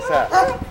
Sasa.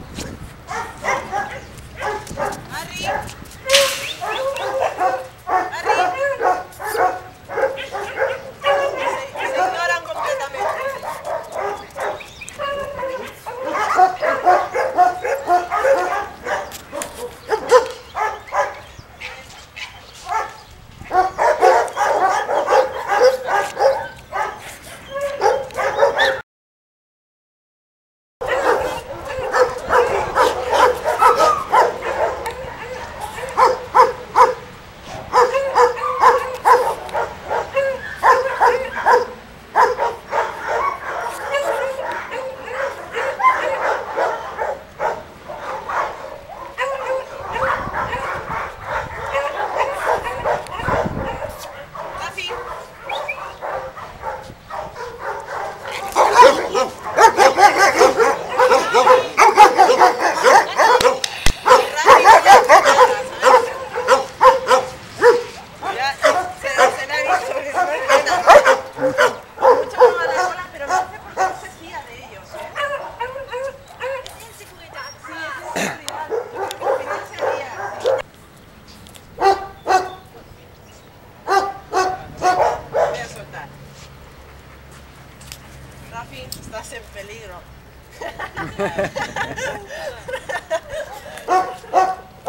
Rafi, estás en peligro.